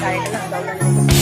在一个辣椒焖